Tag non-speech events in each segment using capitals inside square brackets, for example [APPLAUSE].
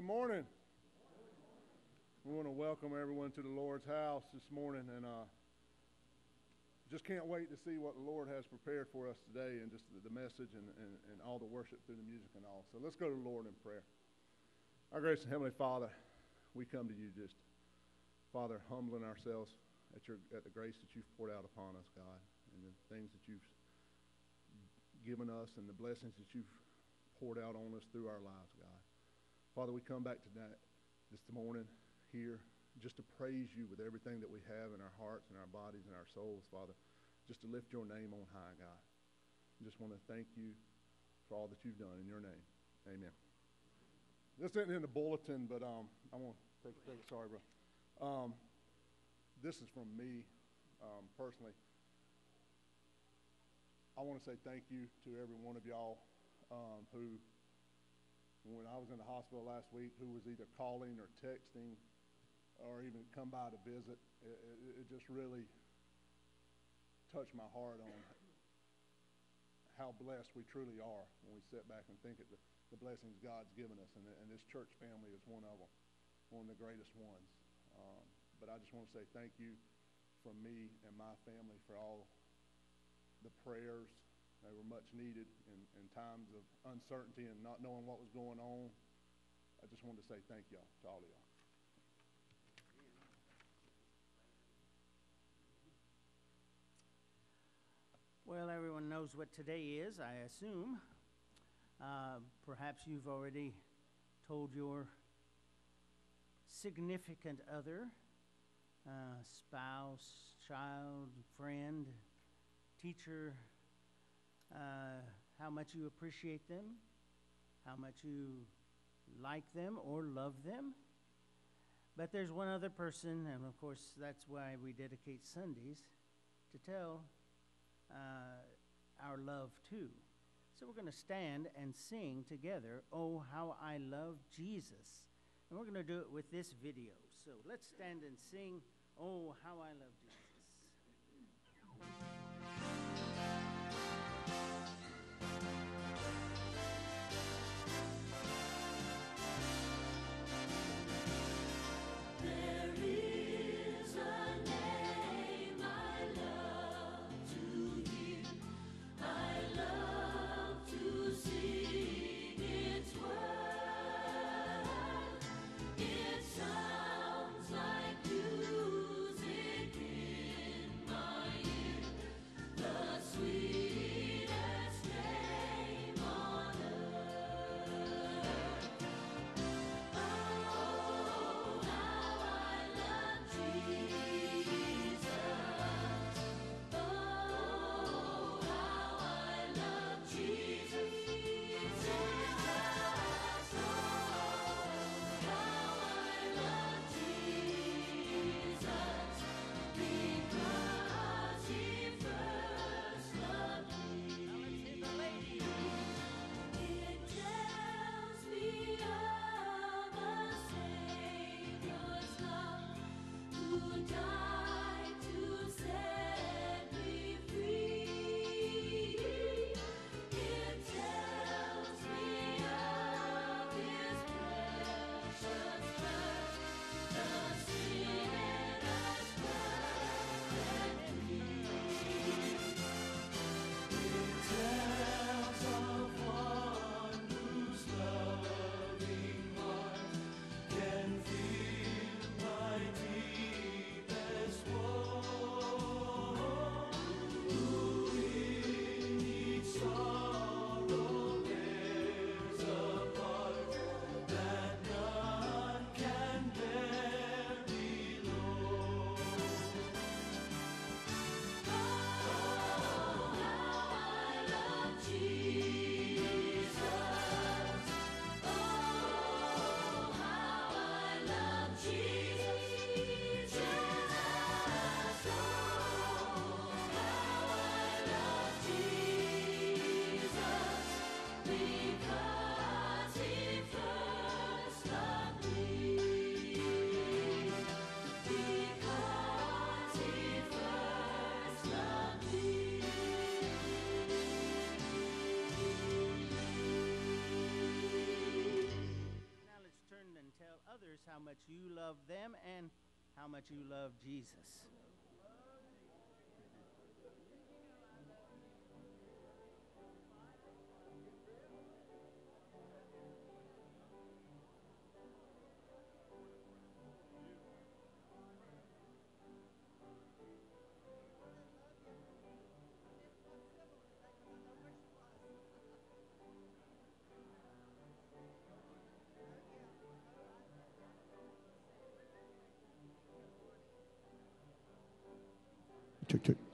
Good morning. We want to welcome everyone to the Lord's house this morning, and uh, just can't wait to see what the Lord has prepared for us today, and just the, message and, and, and all the worship through the music and all. So let's go to the Lord in prayer. Our gracious heavenly Father, we come to you just, Father, humbling ourselves at your at the grace that you've poured out upon us, God, and the things that you've given us, and the blessings that you've poured out on us through our lives, God. Father, we come back tonight, this morning, here, just to praise you with everything that we have in our hearts and our bodies and our souls, Father, just to lift your name on high, God. I just want to thank you for all that you've done in your name. Amen. This isn't in the bulletin, but um, I want to take, take sorry, bro. Um, this is from me um, personally. I want to say thank you to every one of y'all um, who when I was in the hospital last week who was either calling or texting or even come by to visit. It, it, it just really touched my heart on how blessed we truly are when we sit back and think of the, the blessings God's given us. And, and this church family is one of them, one of the greatest ones. Um, but I just want to say thank you from me and my family for all the prayers they were much needed in, in times of uncertainty and not knowing what was going on. I just wanted to say thank y'all to all of y'all. Well, everyone knows what today is, I assume. Uh, perhaps you've already told your significant other, uh, spouse, child, friend, teacher, uh, how much you appreciate them, how much you like them or love them. But there's one other person, and of course, that's why we dedicate Sundays to tell uh, our love too. So we're going to stand and sing together, Oh, How I Love Jesus. And we're going to do it with this video. So let's stand and sing, Oh, How I Love Jesus. Much you love Jesus. Check, check.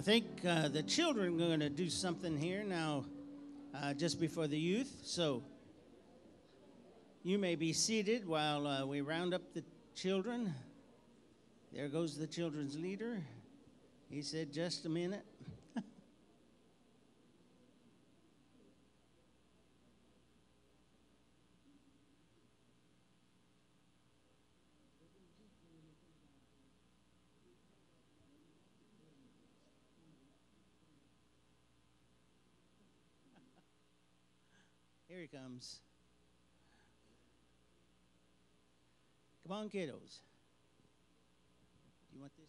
I think uh, the children are going to do something here now, uh, just before the youth. So you may be seated while uh, we round up the children. There goes the children's leader. He said, just a minute. Here he comes. Come on, kiddos. Do you want this?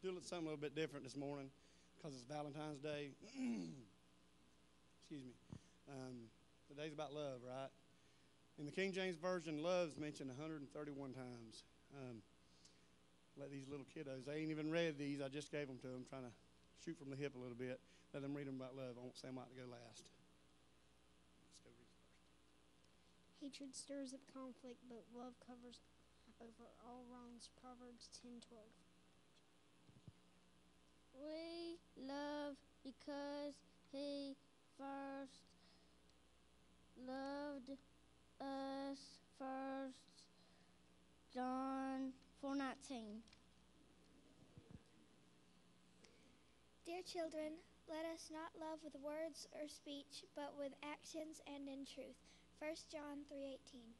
doing something a little bit different this morning because it's Valentine's Day. [CLEARS THROAT] Excuse me. Um, today's about love, right? In the King James Version, love's mentioned 131 times. Um, let these little kiddos, they ain't even read these. I just gave them to them, trying to shoot from the hip a little bit. Let them read them about love. I say them out to go last. Let's go read first. Hatred stirs up conflict, but love covers over all wrongs. Proverbs 10:12. We love because he first loved us first. John 4:19. Dear children, let us not love with words or speech, but with actions and in truth. 1 John 3:18.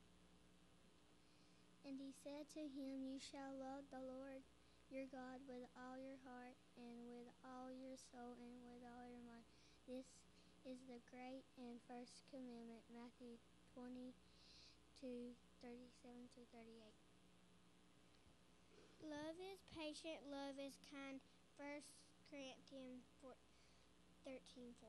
And he said to him, You shall love the Lord your God with all your heart and with all your soul and with all your mind. This is the great and first commandment. Matthew 22, 37 to 38. Love is patient, love is kind. 1 Corinthians 4, 13 4.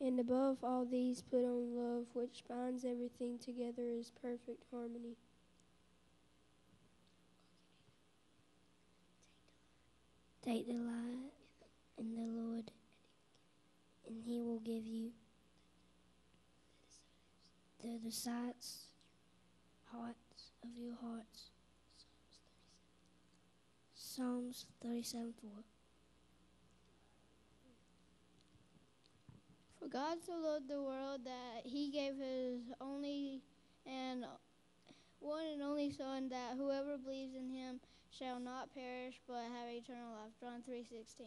And above all these, put on love, which binds everything together as perfect harmony. Take delight in the Lord, and he will give you the desires hearts, of your hearts. Psalms 37 4. For God so loved the world that he gave his only and one and only Son, that whoever believes in him shall not perish but have eternal life. John 3 16.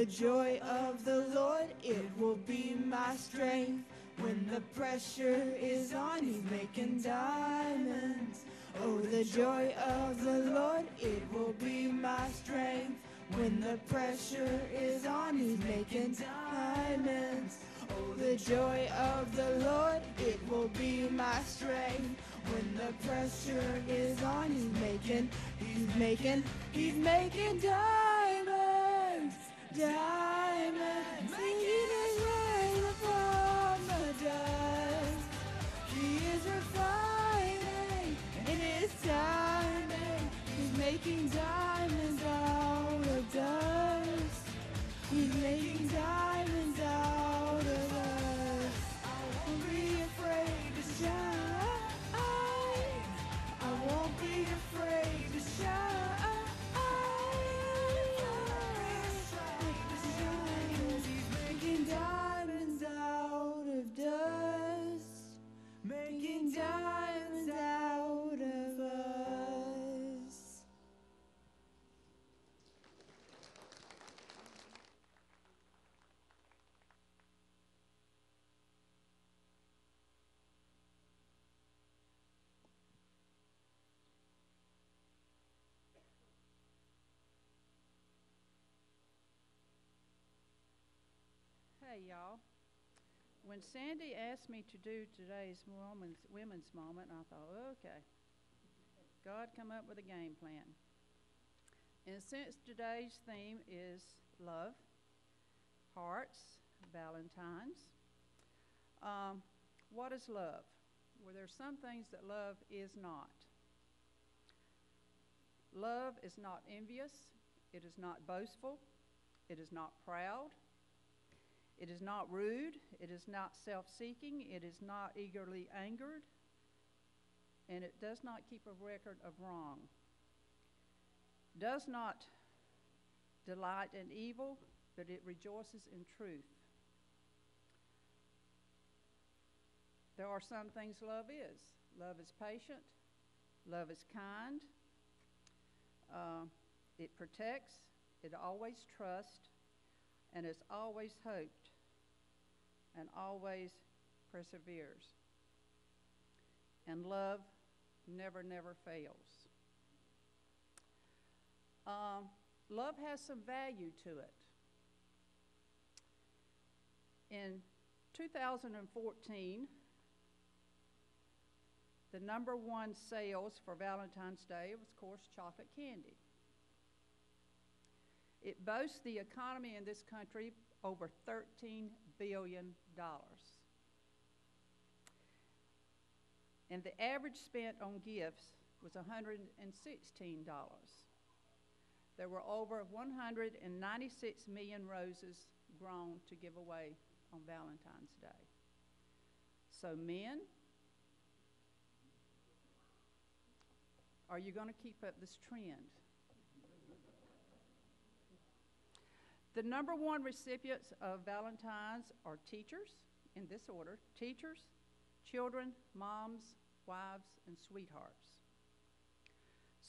The joy of the Lord, it will be my strength. When the pressure is on, he's making diamonds. Oh, the joy of the Lord, it will be my strength. When the pressure is on, he's making diamonds. Oh, the joy of the Lord, it will be my strength. When the pressure is on, he's making, he's making, he's making diamonds, diamonds. Making his rain upon the dust. He is refining, and it's timing. He's making diamonds y'all. When Sandy asked me to do today's women's, women's moment, I thought, okay, God come up with a game plan. And since today's theme is love, hearts, Valentine's, um, what is love? Well, there's some things that love is not. Love is not envious. It is not boastful. It is not proud. It is not rude. It is not self seeking. It is not eagerly angered. And it does not keep a record of wrong. Does not delight in evil, but it rejoices in truth. There are some things love is. Love is patient. Love is kind. Uh, it protects. It always trusts. And it's always hoped. And always perseveres. And love never, never fails. Um, love has some value to it. In 2014, the number one sales for Valentine's Day was, of course, chocolate candy. It boasts the economy in this country over $13 billion. dollars, And the average spent on gifts was $116. There were over 196 million roses grown to give away on Valentine's Day. So, men, are you going to keep up this trend? The number one recipients of Valentine's are teachers, in this order teachers, children, moms, wives, and sweethearts.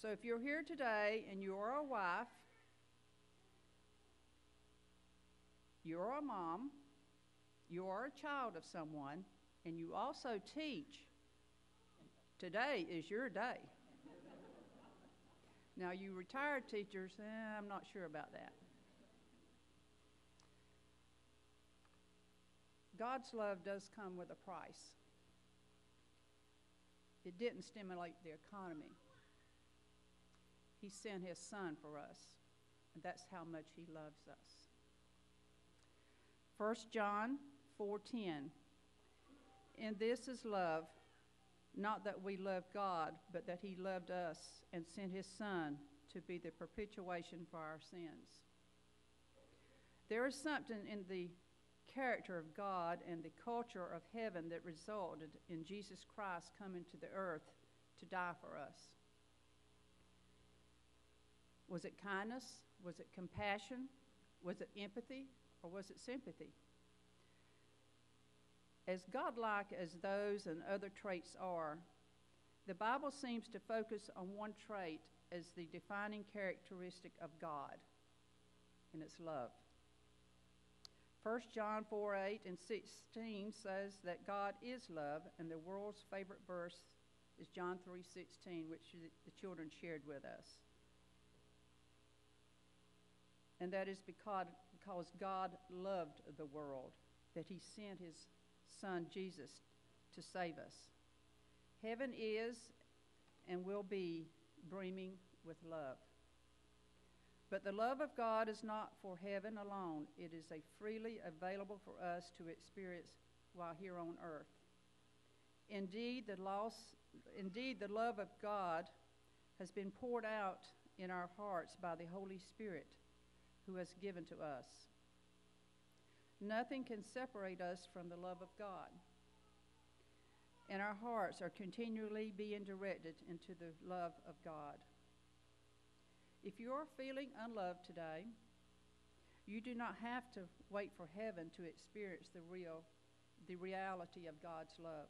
So if you're here today and you're a wife, you're a mom, you're a child of someone, and you also teach, today is your day. [LAUGHS] Now, you retired teachers, eh, I'm not sure about that. God's love does come with a price. It didn't stimulate the economy. He sent his son for us, and that's how much he loves us. 1 John 4:10 And this is love, not that we love God, but that he loved us and sent his son to be the propitiation for our sins. There is something in the character of God and the culture of heaven that resulted in Jesus Christ coming to the earth to die for us. Was it kindness? Was it compassion? Was it empathy? Or was it sympathy? As godlike as those and other traits are, the Bible seems to focus on one trait as the defining characteristic of God, and it's love. 1 John 4 8 and 16 says that God is love, and the world's favorite verse is John 3 16, which the children shared with us. And that is because, because God loved the world, that He sent His Son Jesus to save us. Heaven is and will be brimming with love. But the love of God is not for heaven alone, it is a freely available for us to experience while here on earth. Indeed, the loss, indeed, the love of God has been poured out in our hearts by the Holy Spirit who has given to us. Nothing can separate us from the love of God. And our hearts are continually being directed into the love of God. If you are feeling unloved today, you do not have to wait for heaven to experience the real the reality of God's love.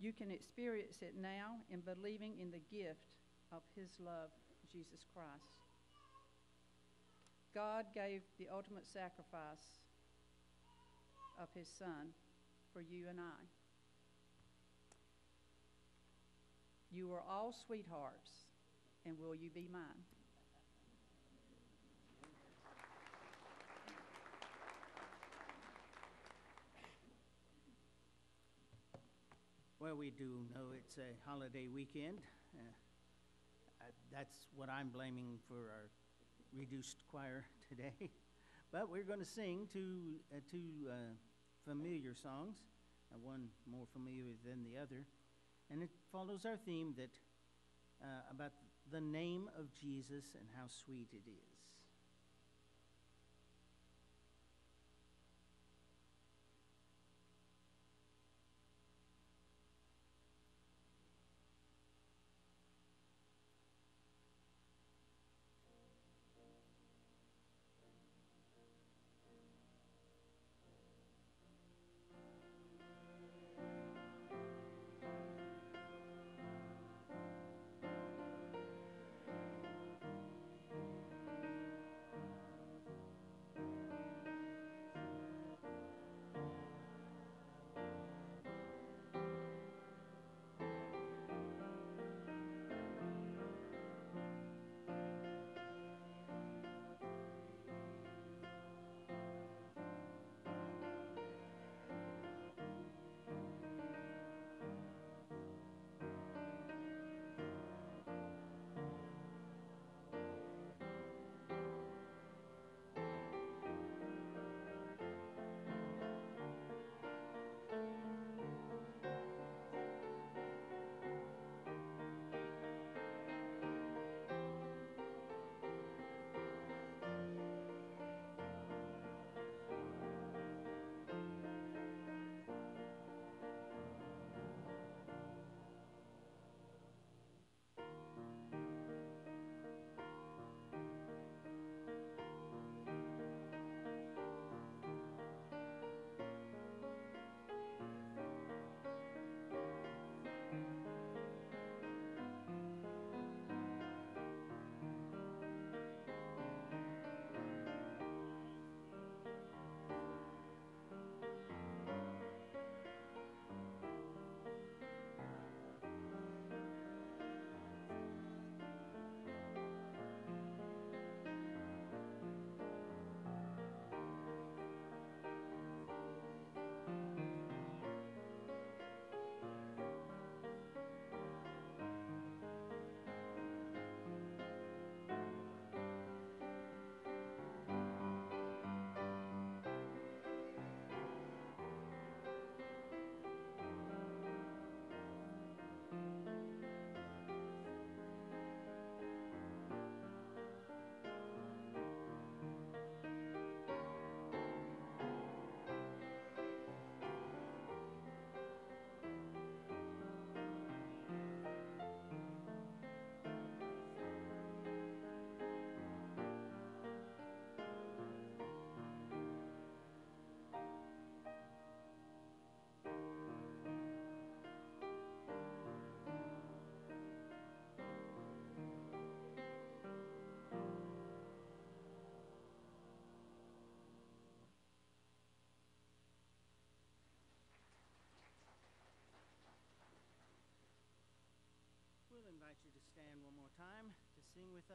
You can experience it now in believing in the gift of his love, Jesus Christ. God gave the ultimate sacrifice of his son for you and I. You are all sweethearts, and will you be mine? Well, we do know it's a holiday weekend. Uh, that's what I'm blaming for our reduced choir [LAUGHS] today. but we're going to sing two, uh, two uh, familiar songs, uh, one more familiar than the other. And it follows our theme that uh, about the name of Jesus and how sweet it is.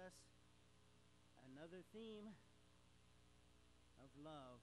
Us another theme of love.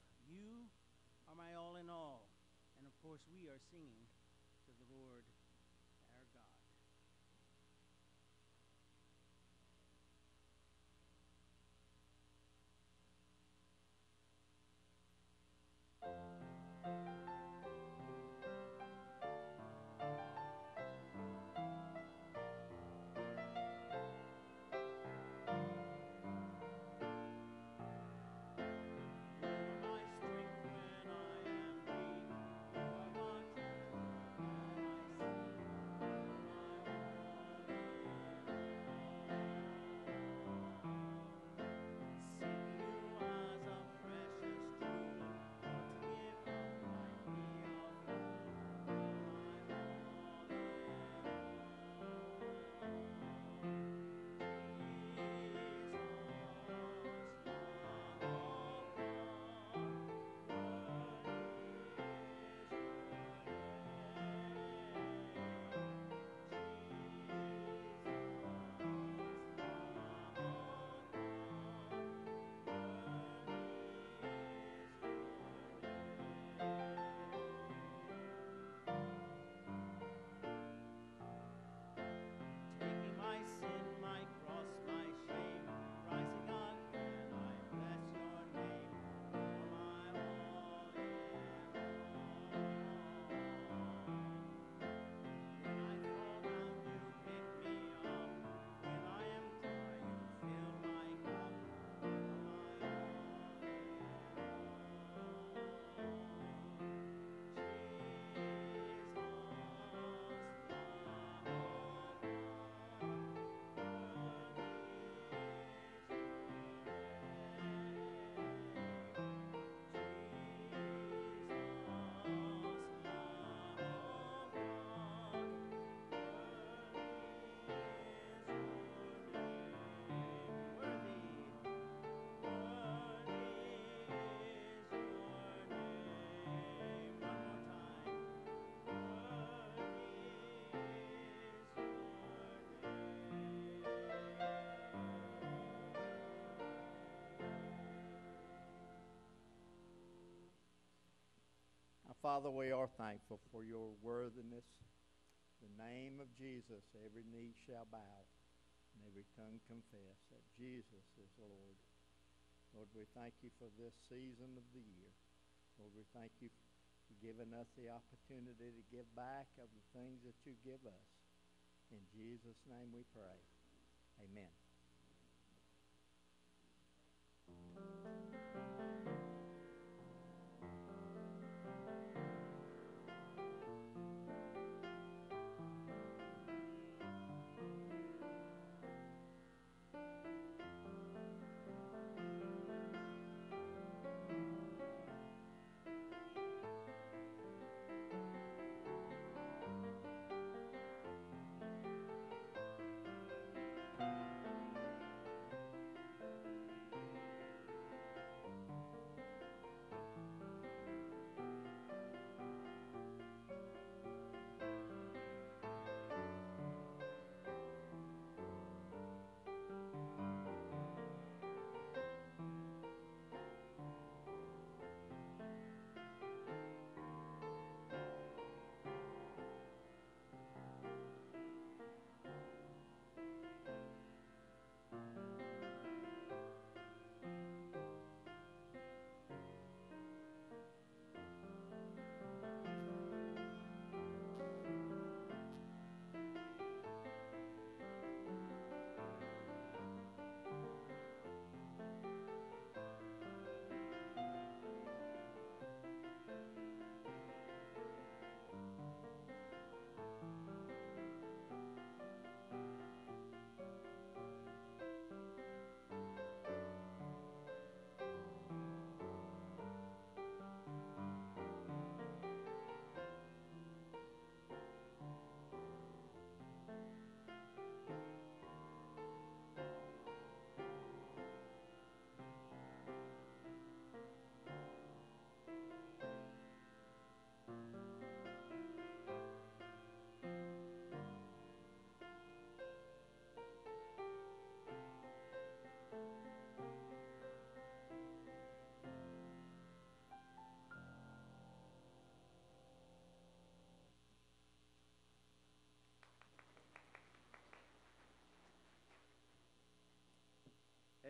Father, we are thankful for your worthiness. The name of Jesus, every knee shall bow and every tongue confess that Jesus is Lord. Lord, we thank you for this season of the year. Lord, we thank you for giving us the opportunity to give back of the things that you give us. In Jesus' name we pray. Amen.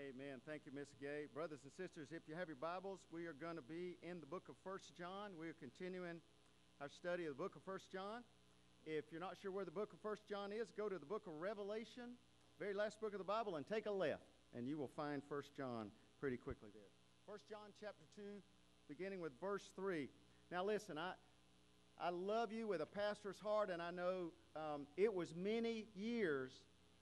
Amen. Thank you, Miss Gay. Brothers and sisters, if you have your Bibles, we are going to be in the book of First John. We are continuing our study of the book of First John. If you're not sure where the book of First John is, go to the book of Revelation, very last book of the Bible, and take a left, and you will find First John pretty quickly there. First John chapter 2, beginning with verse 3. Now listen, I, I love you with a pastor's heart, and I know um, it was many years,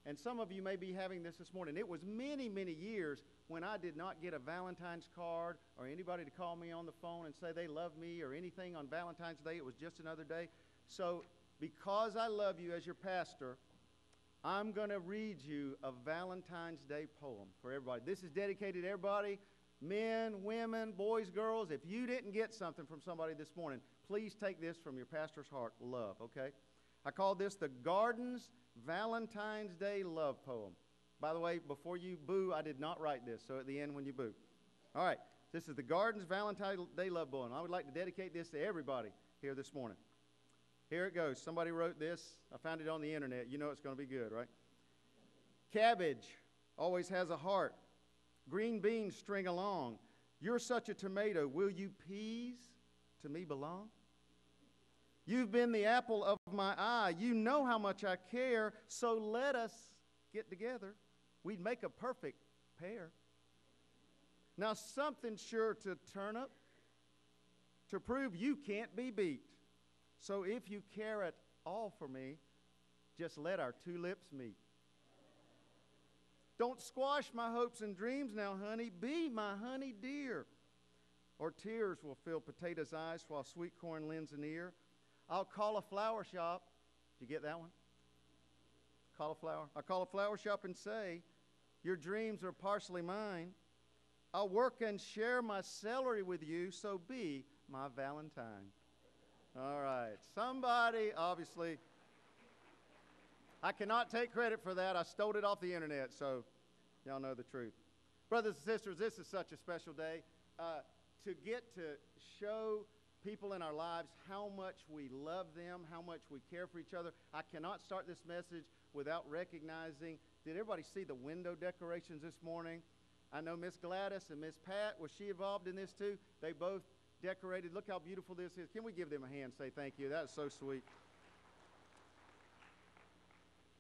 and some of you may be having this this morning. It was many, many years when I did not get a Valentine's card or anybody to call me on the phone and say they love me or anything on Valentine's Day. It was just another day. So, because I love you as your pastor, I'm going to read you a Valentine's Day poem for everybody. This is dedicated to everybody men, women, boys, girls. If you didn't get something from somebody this morning, please take this from your pastor's heart love, okay? I call this the Gardens Valentine's Day Love Poem. By the way, before you boo, I did not write this, so at the end when you boo. All right, this is the Gardens Valentine's Day Love Poem. I would like to dedicate this to everybody here this morning. Here it goes. Somebody wrote this. I found it on the internet. You know it's going to be good, right? Cabbage always has a heart. Green beans string along. You're such a tomato. Will you peas to me belong? You've been the apple of my eye. You know how much I care. So let us get together. We'd make a perfect pair. Now, something sure to turn up to prove you can't be beat. So if you care at all for me, just let our two lips meet. Don't squash my hopes and dreams now, honey. Be my honey dear. Or tears will fill potatoes' eyes while sweet corn lends an ear. I'll call a flower shop. Did you get that one? Call a flower. I'll call a flower shop and say, Your dreams are partially mine. I'll work and share my celery with you, so be my Valentine. All right. Somebody, obviously, I cannot take credit for that. I stole it off the internet, so y'all know the truth. Brothers and sisters, this is such a special day. Uh, to get to show people in our lives how much we love them, how much we care for each other. I cannot start this message without recognizing. Did everybody see the window decorations this morning? I know Miss Gladys and Miss Pat, was she involved in this too? They both decorated. Look how beautiful this is. Can we give them a hand say thank you? That's so sweet.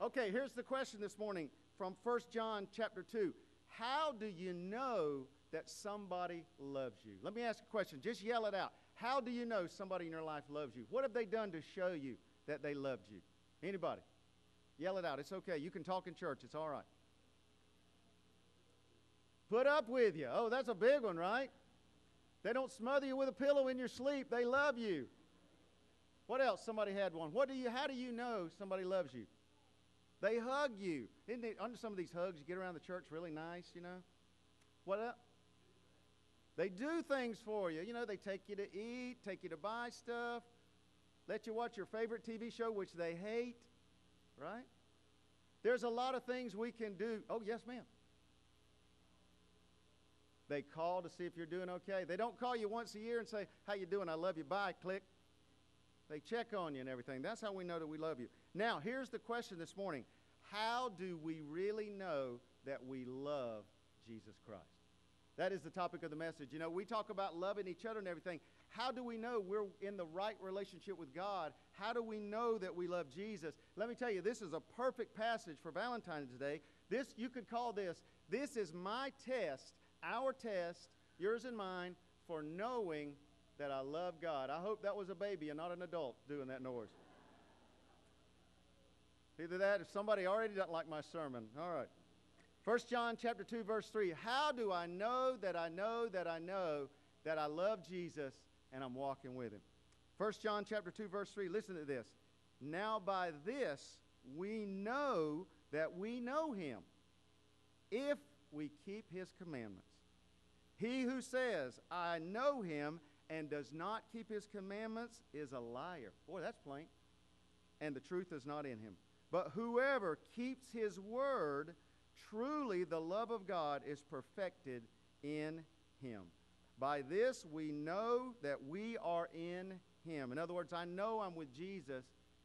Okay, here's the question this morning from 1 John chapter 2. How do you know that somebody loves you? Let me ask a question. Just yell it out. How do you know somebody in your life loves you? What have they done to show you that they loved you? Anybody? Yell it out. It's okay. You can talk in church. It's all right. Put up with you. Oh, that's a big one, right? They don't smother you with a pillow in your sleep. They love you. What else? Somebody had one. What do you how do you know somebody loves you? They hug you. Isn't it under some of these hugs you get around the church really nice, you know? What else? They do things for you. You know, they take you to eat, take you to buy stuff, let you watch your favorite TV show, which they hate, right? There's a lot of things we can do. Oh, yes, ma'am. They call to see if you're doing okay. They don't call you once a year and say, "How you doing? I love you. Bye." Click. They check on you and everything. That's how we know that we love you. Now, here's the question this morning. How do we really know that we love Jesus Christ? That is the topic of the message. You know, we talk about loving each other and everything. How do we know we're in the right relationship with God? How do we know that we love Jesus? Let me tell you, this is a perfect passage for Valentine's Day. This you could call this this is my test, our test, yours and mine for knowing that I love God. I hope that was a baby and not an adult doing that noise. Either that or somebody already doesn't like my sermon. All right. 1 John chapter 2 verse 3. How do I know that I know that I know that I love Jesus and I'm walking with him? 1 John chapter 2 verse 3. Listen to this. Now by this we know that we know him if we keep his commandments. He who says, I know him and does not keep his commandments is a liar. Boy, that's plain. And the truth is not in him. But whoever keeps his word, truly the love of God is perfected in him. By this we know that we are in him. In other words, I know I'm with Jesus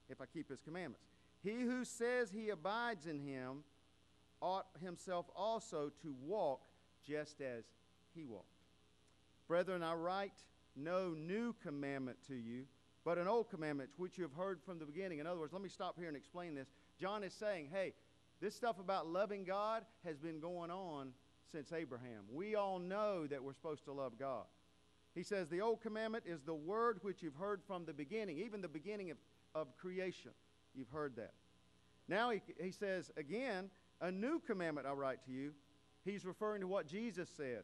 if I keep his commandments. He who says he abides in him ought himself also to walk just as he walked. Brethren, I write no new commandment to you, but an old commandment which you have heard from the beginning. In other words, let me stop here and explain this. John is saying, hey, this stuff about loving God has been going on since Abraham. We all know that we're supposed to love God. He says, The old commandment is the word which you've heard from the beginning, even the beginning of, of creation. You've heard that. Now he, he says, again, a new commandment I write to you. He's referring to what Jesus said,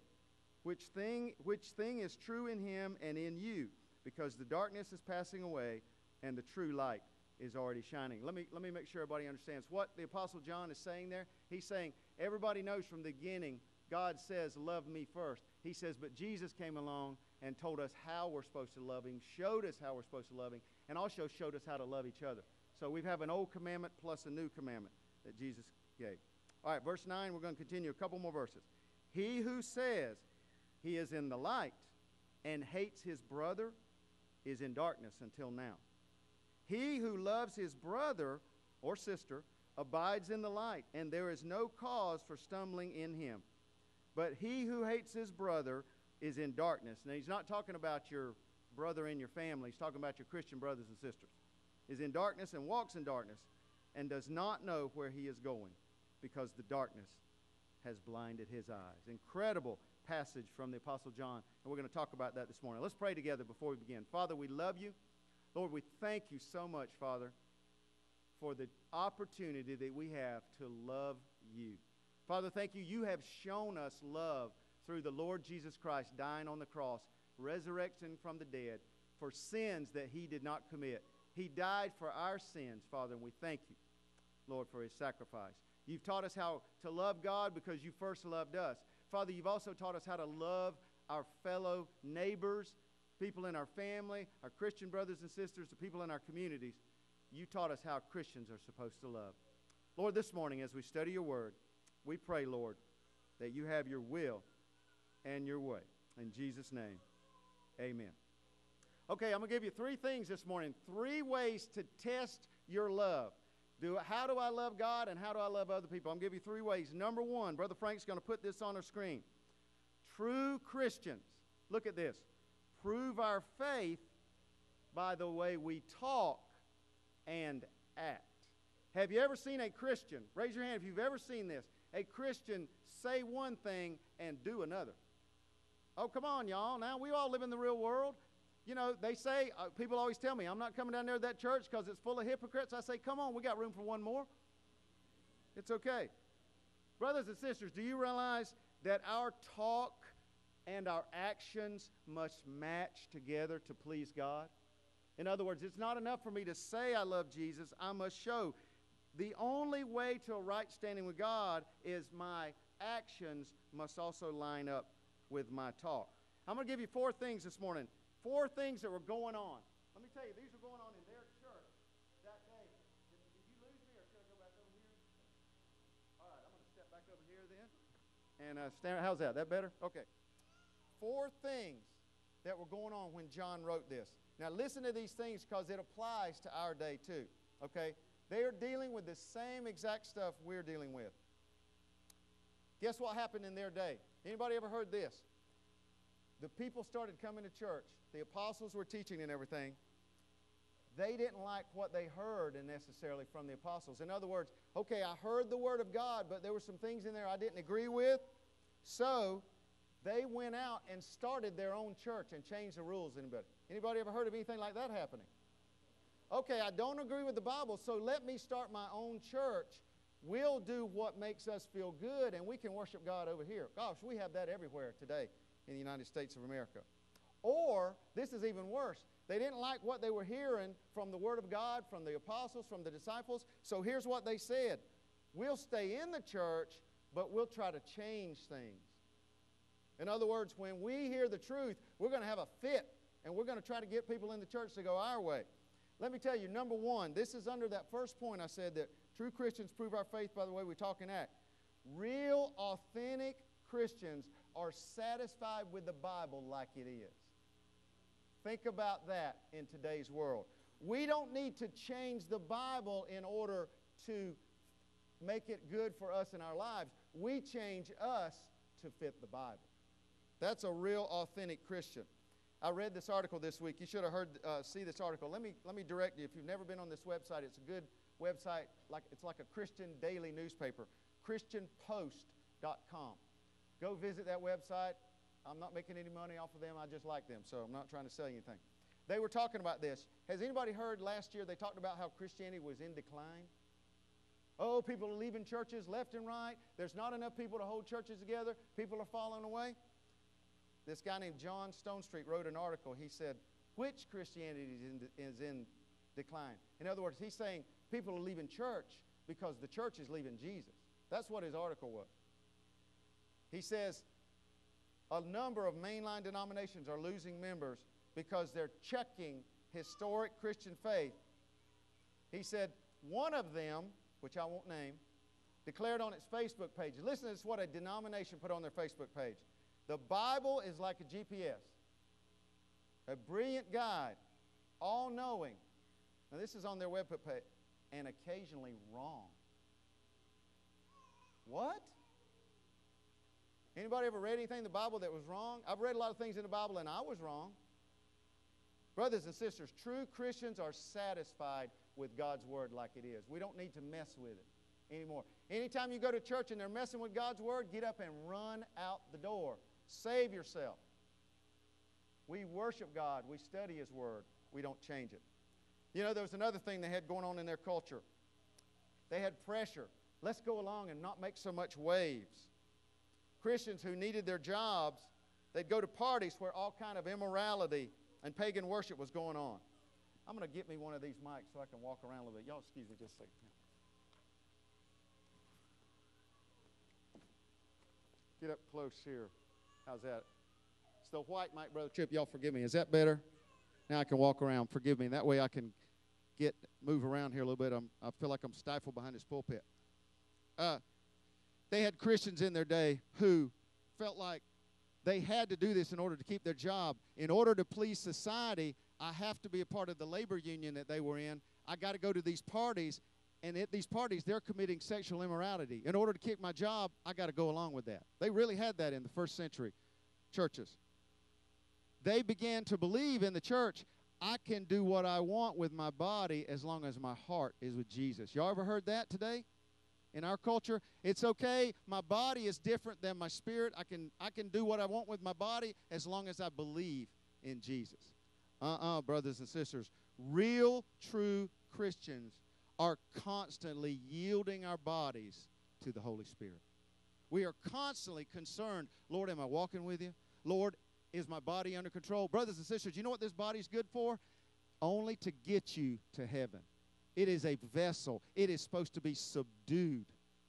which thing, which thing is true in him and in you, because the darkness is passing away and the true light is already shining. Let me, let me make sure everybody understands what the Apostle John is saying there. He's saying, everybody knows from the beginning, God says, Love me first. He says, but Jesus came along and told us how we're supposed to love Him, showed us how we're supposed to love Him, and also showed us how to love each other. So we have an old commandment plus a new commandment that Jesus gave. All right, verse 9, we're going to continue a couple more verses. He who says he is in the light and hates his brother is in darkness until now. He who loves his brother or sister abides in the light, and there is no cause for stumbling in him. But he who hates his brother is in darkness. Now, he's not talking about your brother in your family, he's talking about your Christian brothers and sisters. Is in darkness and walks in darkness and does not know where he is going because the darkness has blinded his eyes. Incredible passage from the Apostle John, and we're going to talk about that this morning. Let's pray together before we begin. Father, we love you. Lord, we thank you so much, Father, for the opportunity that we have to love you. Father, thank you. You have shown us love through the Lord Jesus Christ dying on the cross, resurrecting from the dead for sins that he did not commit. He died for our sins, Father, and we thank you, Lord, for his sacrifice. You've taught us how to love God because you first loved us. Father, you've also taught us how to love our fellow neighbors, people in our family, our Christian brothers and sisters, the people in our communities. You taught us how Christians are supposed to love. Lord, this morning as we study your word, we pray, Lord, that you have your will and your way. In Jesus' name, amen. Okay, I'm going to give you three things this morning, three ways to test your love. Do, how do I love God and how do I love other people? I'm going to give you three ways. Number one, Brother Frank's going to put this on our screen. True Christians, look at this, prove our faith by the way we talk and act. Have you ever seen a Christian, raise your hand if you've ever seen this, a Christian say one thing and do another? Oh, come on, y'all. Now, we all live in the real world. You know, they say, uh, people always tell me, I'm not coming down there to that church because it's full of hypocrites. I say, come on, we got room for one more. It's okay. Brothers and sisters, do you realize that our talk and our actions must match together to please God? In other words, it's not enough for me to say I love Jesus, I must show. The only way to a right standing with God is my actions must also line up with my talk. I'm going to give you four things this morning Four things that were going on. Let me tell you, these were going on in their church that day. Did, did you lose me or should I go back over here? All right, I'm going to step back over here then. And uh, stand, how's that? That better? Okay. Four things that were going on when John wrote this. Now, listen to these things because it applies to our day too. Okay? They are dealing with the same exact stuff we're dealing with. Guess what happened in their day? Anybody ever heard this? The people started coming to church the apostles were teaching and everything, they didn't like what they heard necessarily from the apostles. In other words, okay, I heard the word of God, but there were some things in there I didn't agree with. So they went out and started their own church and changed the rules. Anybody? Anybody ever heard of anything like that happening? Okay, I don't agree with the Bible, so let me start my own church. We'll do what makes us feel good, and we can worship God over here. Gosh, we have that everywhere today in the United States of America. Or, this is even worse, they didn't like what they were hearing from the Word of God, from the apostles, from the disciples. So here's what they said We'll stay in the church, but we'll try to change things. In other words, when we hear the truth, we're going to have a fit and we're going to try to get people in the church to go our way. Let me tell you, number one, this is under that first point I said that true Christians prove our faith by the way we talk and act. Real, authentic Christians are satisfied with the Bible like it is. Think about that in today's world. We don't need to change the Bible in order to make it good for us in our lives. We change us to fit the Bible. That's a real authentic Christian. I read this article this week. You should have heard, uh, see this article. Let me, let me direct you. If you've never been on this website, it's a good website. Like, it's like a Christian daily newspaper, christianpost.com. Go visit that website. I'm not making any money off of them. I just like them, so I'm not trying to sell you anything. They were talking about this. Has anybody heard last year they talked about how Christianity was in decline? Oh, people are leaving churches left and right. There's not enough people to hold churches together. People are falling away. This guy named John Stonestreet wrote an article. He said, Which Christianity is in, is in decline? In other words, he's saying people are leaving church because the church is leaving Jesus. That's what his article was. He says, a number of mainline denominations are losing members because they're checking historic Christian faith. He said, one of them, which I won't name, declared on its Facebook page. Listen to what a denomination put on their Facebook page. The Bible is like a GPS, a brilliant guide, all knowing. Now, this is on their web page, and occasionally wrong. What? Anybody ever read anything in the Bible that was wrong? I've read a lot of things in the Bible and I was wrong. Brothers and sisters, true Christians are satisfied with God's Word like it is. We don't need to mess with it anymore. Anytime you go to church and they're messing with God's Word, get up and run out the door. Save yourself. We worship God, we study His Word, we don't change it. You know, there was another thing they had going on in their culture. They had pressure. Let's go along and not make so much waves. Christians who needed their jobs, they'd go to parties where all kind of immorality and pagan worship was going on. I'm going to get me one of these mics so I can walk around a little bit. Y'all excuse me just a second. Get up close here. How's that? The white mic, Brother Chip. Y'all forgive me. Is that better? Now I can walk around. Forgive me. That way I can get move around here a little bit. I'm, I feel like I'm stifled behind this pulpit. Uh, they had Christians in their day who felt like they had to do this in order to keep their job. In order to please society, I have to be a part of the labor union that they were in. I got to go to these parties, and at these parties, they're committing sexual immorality. In order to keep my job, I got to go along with that. They really had that in the first century churches. They began to believe in the church, I can do what I want with my body as long as my heart is with Jesus. Y'all ever heard that today? in our culture it's okay my body is different than my spirit i can i can do what i want with my body as long as i believe in jesus uh-uh brothers and sisters real true christians are constantly yielding our bodies to the holy spirit we are constantly concerned lord am i walking with you lord is my body under control brothers and sisters you know what this body is good for only to get you to heaven it is a vessel. It is supposed to be subdued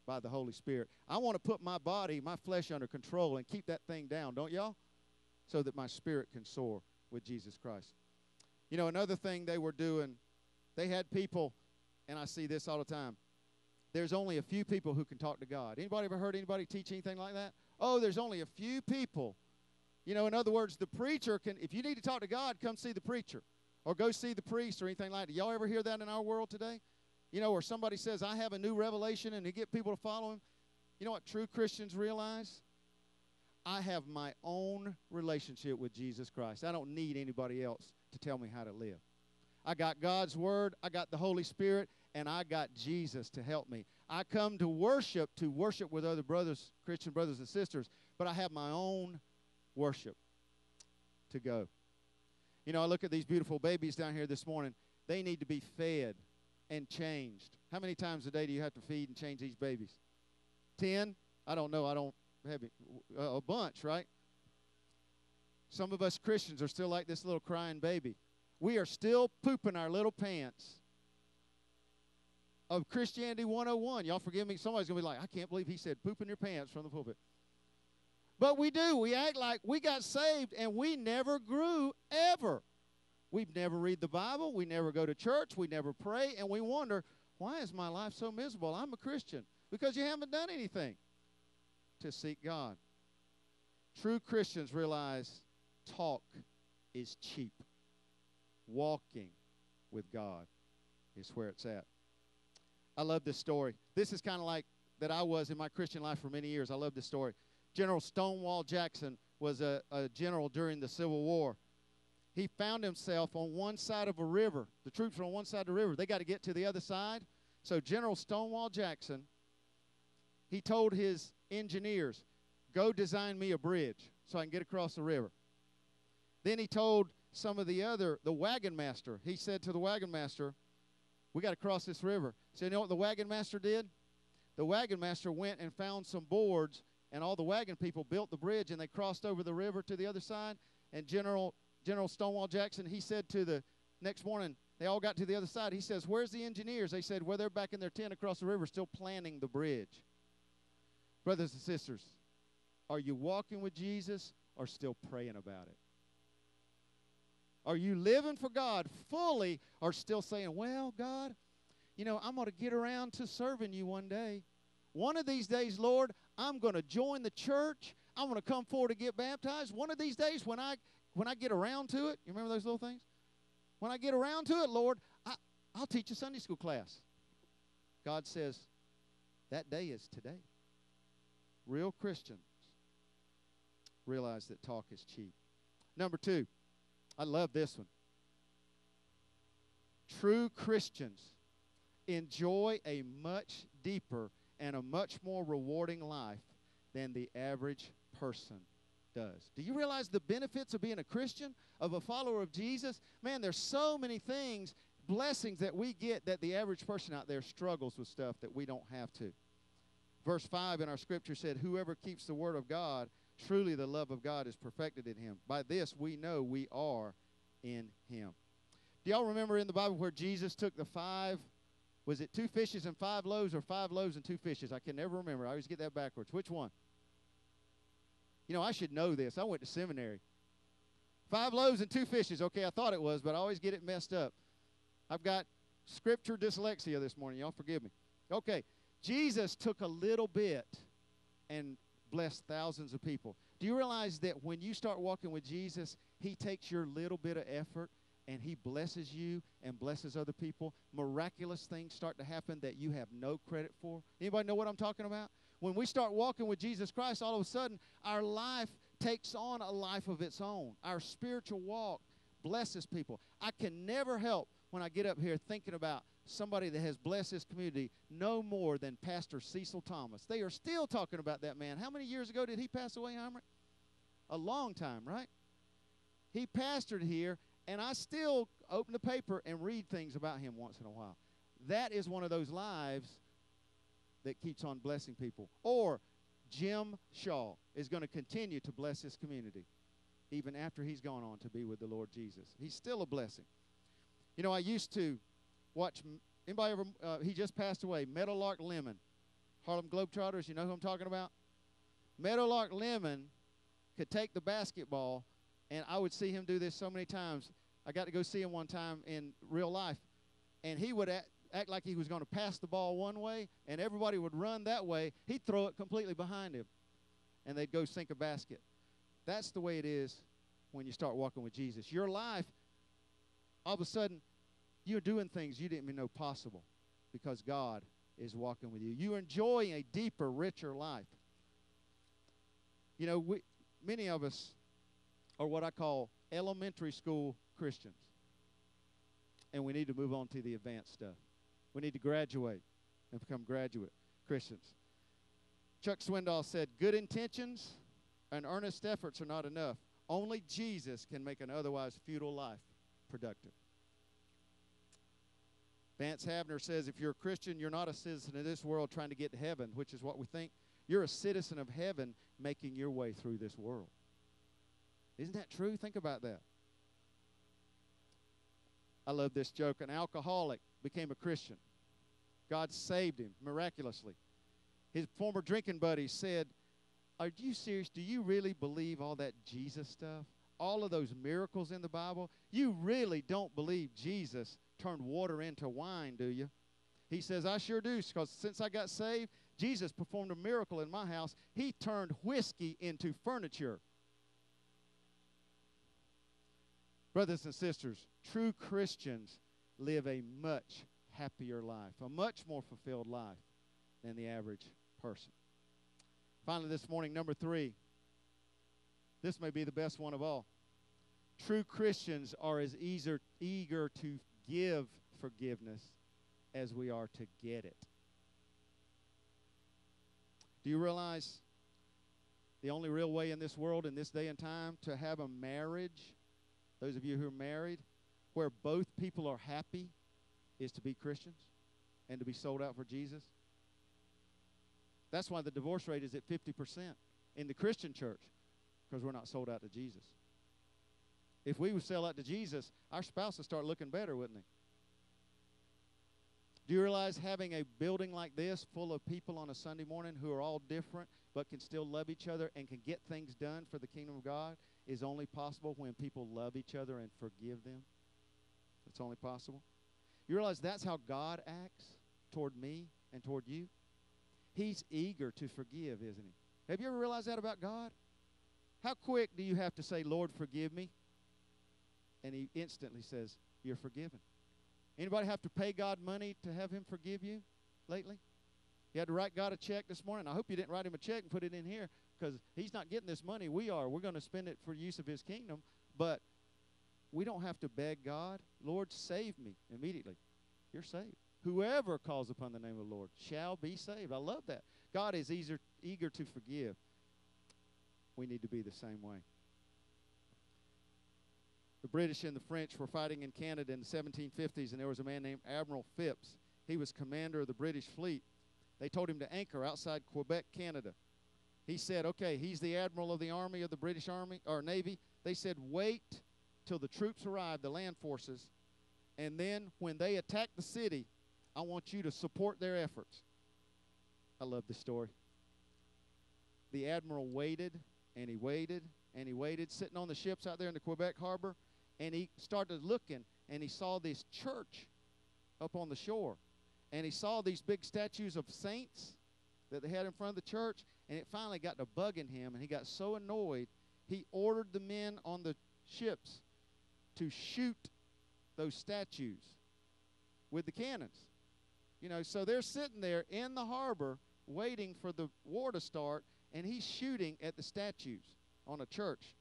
by the Holy Spirit. I want to put my body, my flesh under control and keep that thing down, don't y'all? So that my spirit can soar with Jesus Christ. You know, another thing they were doing, they had people, and I see this all the time. There's only a few people who can talk to God. Anybody ever heard anybody teach anything like that? Oh, there's only a few people. You know, in other words, the preacher can, if you need to talk to God, come see the preacher or go see the priest or anything like that. Y'all ever hear that in our world today? You know, or somebody says, I have a new revelation and to get people to follow him. You know what true Christians realize? I have my own relationship with Jesus Christ. I don't need anybody else to tell me how to live. I got God's Word, I got the Holy Spirit, and I got Jesus to help me. I come to worship, to worship with other brothers, Christian brothers and sisters, but I have my own worship to go. You know, I look at these beautiful babies down here this morning. They need to be fed and changed. How many times a day do you have to feed and change these babies? Ten? I don't know. I don't have a bunch, right? Some of us Christians are still like this little crying baby. We are still pooping our little pants of Christianity 101. Y'all forgive me. Somebody's going to be like, I can't believe he said pooping your pants from the pulpit. But we do. We act like we got saved and we never grew ever. We never read the Bible. We never go to church. We never pray. And we wonder, why is my life so miserable? I'm a Christian. Because you haven't done anything to seek God. True Christians realize talk is cheap. Walking with God is where it's at. I love this story. This is kind of like that I was in my Christian life for many years. I love this story. General Stonewall Jackson was a, a general during the Civil War. He found himself on one side of a river. The troops were on one side of the river. They got to get to the other side. So General Stonewall Jackson, he told his engineers, go design me a bridge so I can get across the river. Then he told some of the other, the wagon master, he said to the wagon master, we got to cross this river. So you know what the wagon master did? The wagon master went and found some boards, and all the wagon people built the bridge, and they crossed over the river to the other side. And General General Stonewall Jackson, he said to the next morning, they all got to the other side. He says, Where's the engineers? They said, Well, they're back in their tent across the river, still planning the bridge. Brothers and sisters, are you walking with Jesus or still praying about it? Are you living for God fully or still saying, Well, God, you know, I'm going to get around to serving you one day. One of these days, Lord, I'm going to join the church. I'm going to come forward to get baptized. One of these days, when I when I get around to it, you remember those little things? When I get around to it, Lord, I, I'll teach a Sunday school class. God says, that day is today. Real Christians realize that talk is cheap. Number two, I love this one. True Christians enjoy a much deeper and a much more rewarding life than the average person does. Do you realize the benefits of being a Christian, of a follower of Jesus? Man, there's so many things, blessings that we get that the average person out there struggles with stuff that we don't have to. Verse 5 in our scripture said, Whoever keeps the word of God, truly the love of God is perfected in him. By this we know we are in him. Do y'all remember in the Bible where Jesus took the five, was it two fishes and five loaves or five loaves and two fishes? I can never remember. I always get that backwards. Which one? You know, I should know this. I went to seminary. Five loaves and two fishes. Okay, I thought it was, but I always get it messed up. I've got scripture dyslexia this morning. Y'all forgive me. Okay, Jesus took a little bit and blessed thousands of people. Do you realize that when you start walking with Jesus, He takes your little bit of effort and He blesses you and blesses other people? Miraculous things start to happen that you have no credit for. Anybody know what I'm talking about? When we start walking with Jesus Christ, all of a sudden our life takes on a life of its own. Our spiritual walk blesses people. I can never help when I get up here thinking about somebody that has blessed this community no more than Pastor Cecil Thomas. They are still talking about that man. How many years ago did he pass away, Heinrich? A long time, right? He pastored here, and I still open the paper and read things about him once in a while. That is one of those lives that keeps on blessing people. Or Jim Shaw is going to continue to bless this community even after he's gone on to be with the Lord Jesus. He's still a blessing. You know, I used to watch, anybody ever, uh, he just passed away, Meadowlark Lemon. Harlem Globetrotters, you know who I'm talking about? Meadowlark Lemon could take the basketball, and I would see him do this so many times. I got to go see him one time in real life, and he would act, act like he was going to pass the ball one way, and everybody would run that way. He'd throw it completely behind him, and they'd go sink a basket. That's the way it is when you start walking with Jesus. Your life, all of a sudden, you're doing things you didn't even know possible because God is walking with you. You're enjoying a deeper, richer life. You know, we, many of us are what I call elementary school Christians. And we need to move on to the advanced stuff. We need to graduate and become graduate Christians. Chuck Swindoll said, Good intentions and earnest efforts are not enough. Only Jesus can make an otherwise futile life productive. Vance Havner says if you're a Christian, you're not a citizen of this world trying to get to heaven, which is what we think. You're a citizen of heaven making your way through this world. Isn't that true? Think about that. I love this joke. An alcoholic became a Christian. God saved him miraculously. His former drinking buddy said, Are you serious? Do you really believe all that Jesus stuff? All of those miracles in the Bible? You really don't believe Jesus turned water into wine, do you? He says, I sure do, because since I got saved, Jesus performed a miracle in my house. He turned whiskey into furniture. Brothers and sisters, true Christians live a much happier life, a much more fulfilled life than the average person. Finally, this morning, number three. This may be the best one of all. True Christians are as eager, eager to give forgiveness as we are to get it. Do you realize the only real way in this world, in this day and time, to have a marriage, those of you who are married, where both people are happy, is to be Christians and to be sold out for Jesus? That's why the divorce rate is at 50% in the Christian church, because we're not sold out to Jesus. If we would sell out to Jesus, our spouse would start looking better, wouldn't he? Do you realize having a building like this full of people on a Sunday morning who are all different but can still love each other and can get things done for the kingdom of God is only possible when people love each other and forgive them? It's only possible. You realize that's how God acts toward me and toward you? He's eager to forgive, isn't he? Have you ever realized that about God? How quick do you have to say, Lord, forgive me? And he instantly says, You're forgiven. Anybody have to pay God money to have him forgive you lately? You had to write God a check this morning. I hope you didn't write him a check and put it in here because he's not getting this money. We are. We're going to spend it for use of his kingdom. But we don't have to beg God, Lord, save me immediately. You're saved. Whoever calls upon the name of the Lord shall be saved. I love that. God is eager, eager to forgive. We need to be the same way. The British and the French were fighting in Canada in the 1750s, and there was a man named Admiral Phipps. He was commander of the British fleet. They told him to anchor outside Quebec, Canada. He said, okay, he's the admiral of the army of the British Army or Navy. They said, wait till the troops arrive, the land forces, and then when they attack the city, I want you to support their efforts. I love this story. The admiral waited and he waited and he waited, sitting on the ships out there in the Quebec harbor, and he started looking and he saw this church up on the shore. And he saw these big statues of saints that they had in front of the church, and it finally got to bugging him, and he got so annoyed, he ordered the men on the ships to shoot those statues with the cannons. You know, so they're sitting there in the harbor waiting for the war to start, and he's shooting at the statues on a church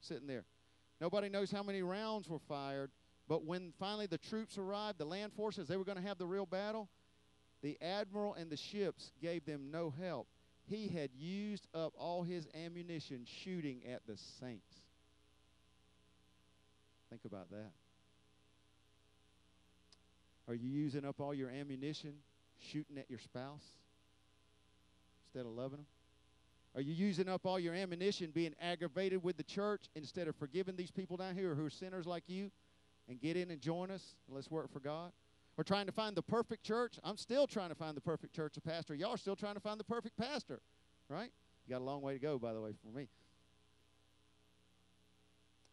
sitting there. Nobody knows how many rounds were fired, but when finally the troops arrived, the land forces, they were going to have the real battle. The admiral and the ships gave them no help. He had used up all his ammunition shooting at the saints. Think about that. Are you using up all your ammunition shooting at your spouse instead of loving them? Are you using up all your ammunition being aggravated with the church instead of forgiving these people down here who are sinners like you and get in and join us and let's work for God? We're trying to find the perfect church. I'm still trying to find the perfect church of pastor. Y'all are still trying to find the perfect pastor, right? You got a long way to go, by the way, for me.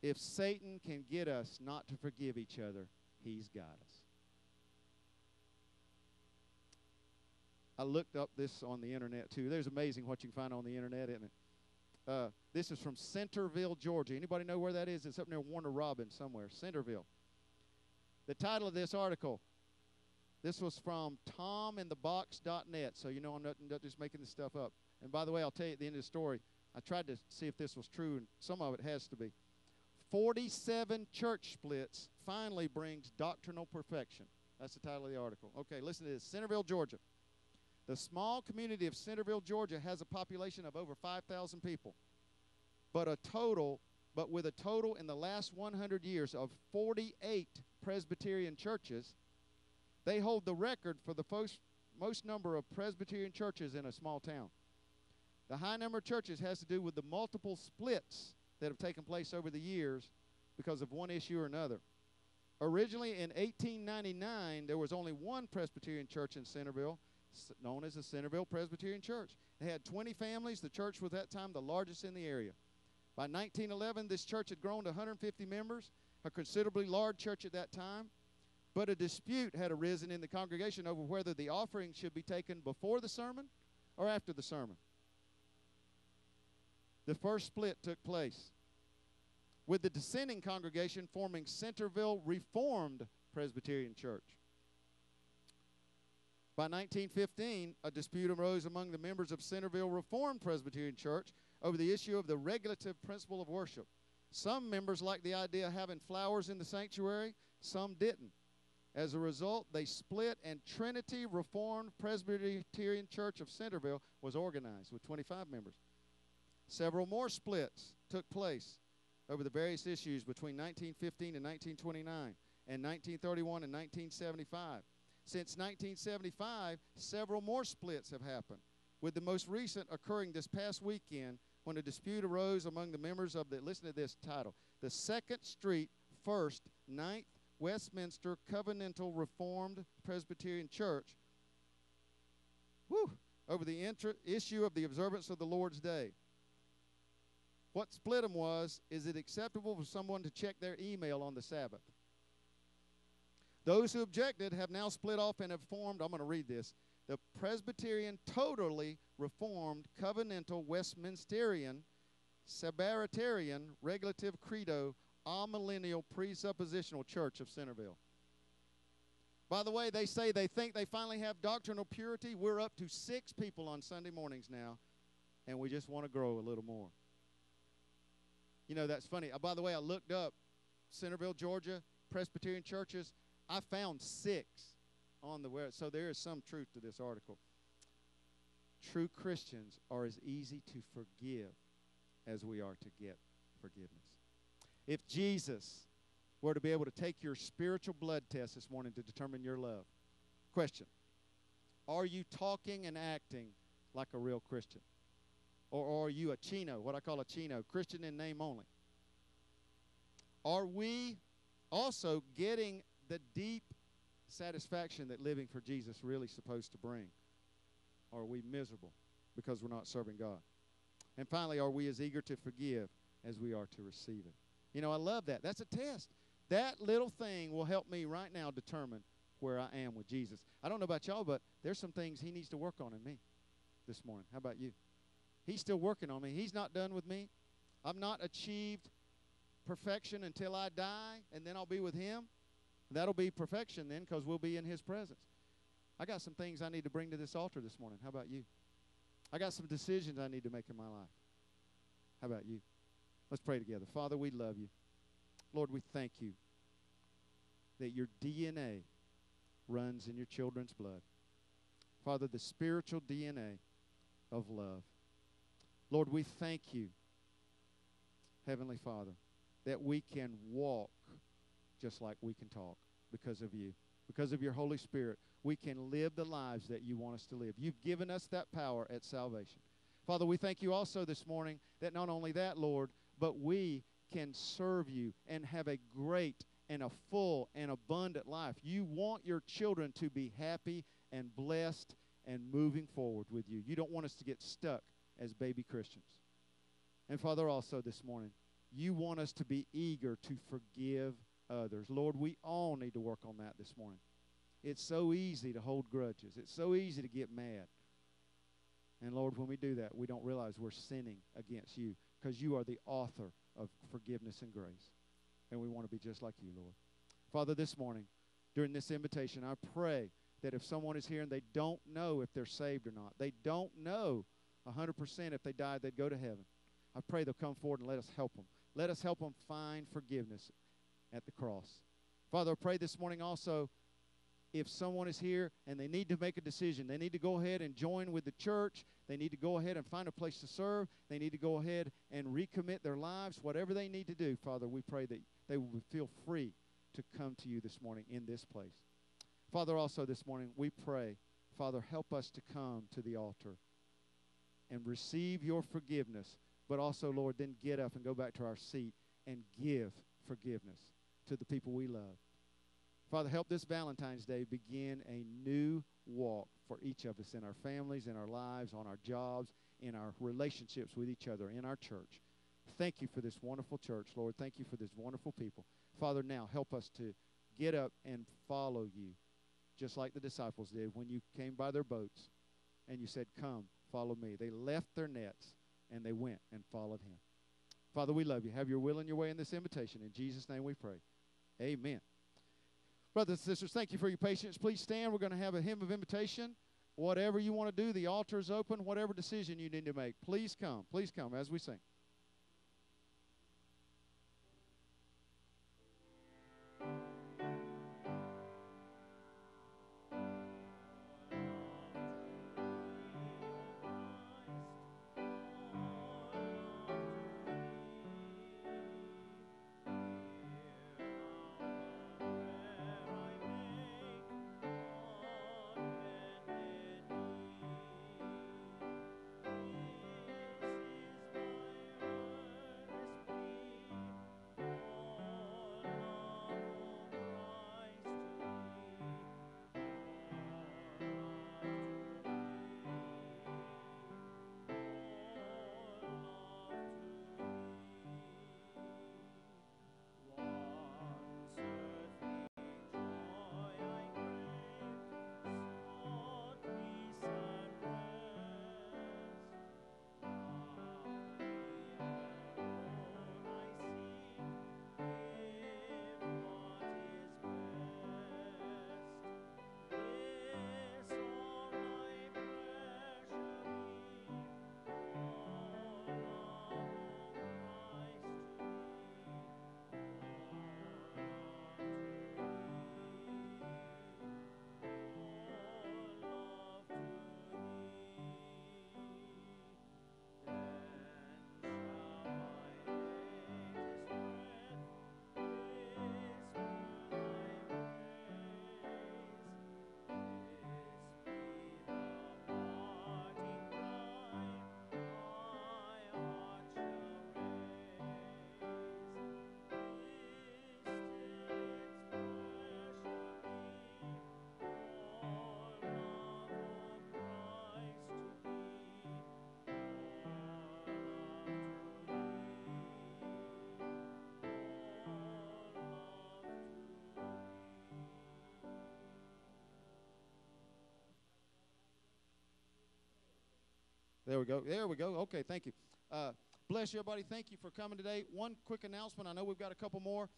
If Satan can get us not to forgive each other, he's got us. I looked up this on the internet too. There's amazing what you can find on the internet, isn't it? Uh, this is from Centerville, Georgia. Anybody know where that is? It's up near Warner Robins somewhere. Centerville. The title of this article. This was from tominthebox.net. So you know I'm not, not just making this stuff up. And by the way, I'll tell you at the end of the story. I tried to see if this was true, and some of it has to be. 47 church splits finally brings doctrinal perfection. That's the title of the article. Okay, listen to this. Centerville, Georgia. The small community of Centerville, Georgia has a population of over 5,000 people. But a total but with a total in the last 100 years of 48 Presbyterian churches, they hold the record for the most, most number of Presbyterian churches in a small town. The high number of churches has to do with the multiple splits that have taken place over the years because of one issue or another. Originally in 1899, there was only one Presbyterian church in Centerville, known as the Centerville Presbyterian Church. It had 20 families. The church was at that time the largest in the area. By 1911, this church had grown to 150 members, a considerably large church at that time. But a dispute had arisen in the congregation over whether the offering should be taken before the sermon or after the sermon. The first split took place, with the dissenting congregation forming Centerville Reformed Presbyterian Church. By 1915, a dispute arose among the members of Centerville Reformed Presbyterian Church over the issue of the regulative principle of worship. Some members liked the idea of having flowers in the sanctuary, some didn't. As a result, they split, and Trinity Reformed Presbyterian Church of Centerville was organized with 25 members. Several more splits took place over the various issues between 1915 and 1929, and 1931 and 1975. Since 1975, several more splits have happened, with the most recent occurring this past weekend when a dispute arose among the members of the, listen to this title, the Second Street First Ninth Westminster Covenantal Reformed Presbyterian Church whew, over the inter- issue of the observance of the Lord's Day. What split them was is it acceptable for someone to check their email on the Sabbath? Those who objected have now split off and have formed, I'm going to read this, the Presbyterian Totally Reformed Covenantal Westminsterian Sabbatarian Regulative Credo Amillennial Presuppositional Church of Centerville. By the way, they say they think they finally have doctrinal purity. We're up to six people on Sunday mornings now, and we just want to grow a little more. You know, that's funny. Uh, by the way, I looked up Centerville, Georgia, Presbyterian churches. I found six on the web. So there is some truth to this article. True Christians are as easy to forgive as we are to get forgiveness. If Jesus were to be able to take your spiritual blood test this morning to determine your love, question Are you talking and acting like a real Christian? Or, are you a chino, what I call a chino, Christian in name only? Are we also getting the deep satisfaction that living for Jesus really supposed to bring? Are we miserable because we're not serving God? And finally, are we as eager to forgive as we are to receive it? You know, I love that. That's a test. That little thing will help me right now determine where I am with Jesus. I don't know about y'all, but there's some things he needs to work on in me this morning. How about you? He's still working on me. He's not done with me. I've not achieved perfection until I die, and then I'll be with him. That'll be perfection then because we'll be in his presence. I got some things I need to bring to this altar this morning. How about you? I got some decisions I need to make in my life. How about you? Let's pray together. Father, we love you. Lord, we thank you that your DNA runs in your children's blood. Father, the spiritual DNA of love. Lord, we thank you, Heavenly Father, that we can walk just like we can talk because of you, because of your Holy Spirit. We can live the lives that you want us to live. You've given us that power at salvation. Father, we thank you also this morning that not only that, Lord, but we can serve you and have a great and a full and abundant life. You want your children to be happy and blessed and moving forward with you. You don't want us to get stuck as baby Christians. And Father, also this morning, you want us to be eager to forgive others. Lord, we all need to work on that this morning. It's so easy to hold grudges, it's so easy to get mad. And Lord, when we do that, we don't realize we're sinning against you because you are the author of forgiveness and grace. And we want to be just like you, Lord. Father, this morning, during this invitation, I pray that if someone is here and they don't know if they're saved or not, they don't know 100% if they died, they'd go to heaven. I pray they'll come forward and let us help them. Let us help them find forgiveness at the cross. Father, I pray this morning also if someone is here and they need to make a decision, they need to go ahead and join with the church, they need to go ahead and find a place to serve, they need to go ahead and recommit their lives, whatever they need to do, Father, we pray that they will feel free to come to you this morning in this place. Father, also this morning, we pray, Father, help us to come to the altar and receive your forgiveness, but also, Lord, then get up and go back to our seat and give forgiveness to the people we love. Father, help this Valentine's Day begin a new walk for each of us in our families, in our lives, on our jobs, in our relationships with each other, in our church. Thank you for this wonderful church, Lord. Thank you for this wonderful people. Father, now help us to get up and follow you, just like the disciples did when you came by their boats and you said, Come, follow me. They left their nets and they went and followed him. Father, we love you. Have your will and your way in this invitation. In Jesus' name we pray. Amen. Brothers and sisters, thank you for your patience. Please stand. We're going to have a hymn of invitation. Whatever you want to do, the altar is open. Whatever decision you need to make, please come. Please come as we sing. There we go. There we go. Okay, thank you. Uh, bless you, everybody. Thank you for coming today. One quick announcement. I know we've got a couple more.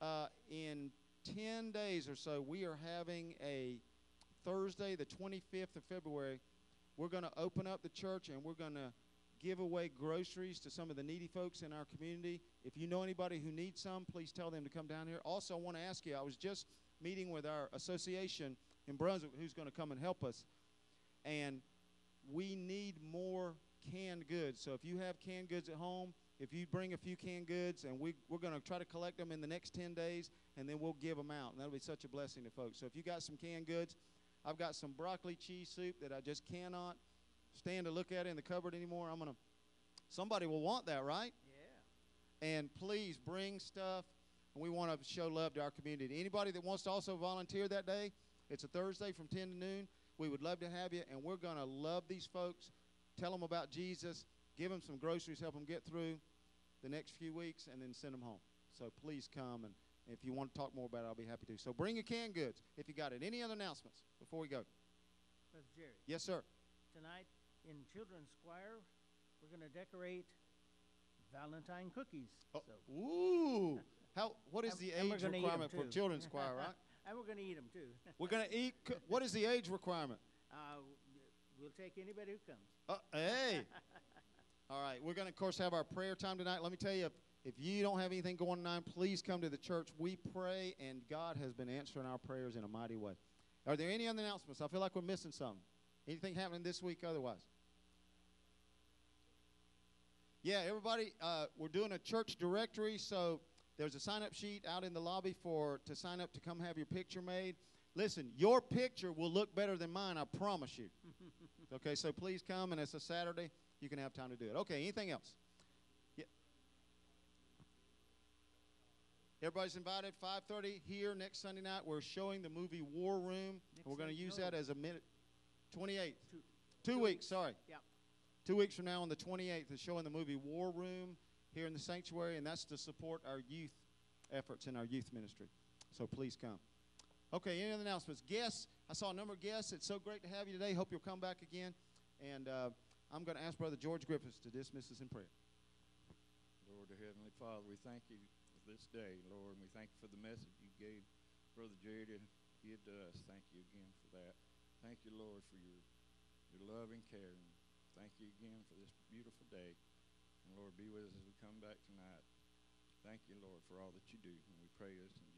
Uh, in 10 days or so, we are having a Thursday, the 25th of February. We're going to open up the church and we're going to give away groceries to some of the needy folks in our community. If you know anybody who needs some, please tell them to come down here. Also, I want to ask you I was just meeting with our association in Brunswick who's going to come and help us. And we need more canned goods. So if you have canned goods at home, if you bring a few canned goods, and we, we're going to try to collect them in the next 10 days, and then we'll give them out. And that'll be such a blessing to folks. So if you got some canned goods, I've got some broccoli cheese soup that I just cannot stand to look at in the cupboard anymore. I'm going to, somebody will want that, right? Yeah. And please bring stuff. And we want to show love to our community. Anybody that wants to also volunteer that day, it's a Thursday from 10 to noon. We would love to have you, and we're going to love these folks, tell them about Jesus, give them some groceries, help them get through the next few weeks, and then send them home. So please come, and if you want to talk more about it, I'll be happy to. So bring your canned goods if you got it. Any other announcements before we go? Brother Jerry, Yes, sir. tonight in Children's Choir, we're going to decorate Valentine cookies. Oh, So, Ooh. [LAUGHS] How? What is the age gonna eat 'em requirement for children's [LAUGHS] choir? Right. And we're going to eat them too. We're gonna eat. [LAUGHS] What is the age requirement? Uh, we'll take anybody who comes. Uh, hey. [LAUGHS] All right. We're gonna, of course, have our prayer time tonight. Let me tell you, if, if you don't have anything going on, please come to the church. We pray, and God has been answering our prayers in a mighty way. Are there any other announcements? I feel like we're missing something. Anything happening this week otherwise? Yeah, everybody, uh, we're doing a church directory, so there's a sign-up sheet out in the lobby for to sign up to come have your picture made. Listen, your picture will look better than mine, I promise you. [LAUGHS] okay, so please come, and it's a Saturday. You can have time to do it. Okay, anything else? Yeah. Everybody's invited. 5:30 here next Sunday night. We're showing the movie War Room. Next we're going to use no. that as a minute. 28th. Two- Two, two weeks, weeks. Sorry. Yeah. Two weeks from now, on the 28th, is showing the movie War Room here in the sanctuary, and that's to support our youth efforts in our youth ministry. So please come. Okay, any other announcements? Guests, I saw a number of guests. It's so great to have you today. Hope you'll come back again. And uh, I'm going to ask Brother George Griffiths to dismiss us in prayer. Lord, Heavenly Father, we thank you for this day, Lord, and we thank you for the message you gave Brother Jerry did, did to us. Thank you again for that. Thank you, Lord, for your, your love and care. Thank you again for this beautiful day. And Lord, be with us as we come back tonight. Thank you, Lord, for all that you do. And we pray this in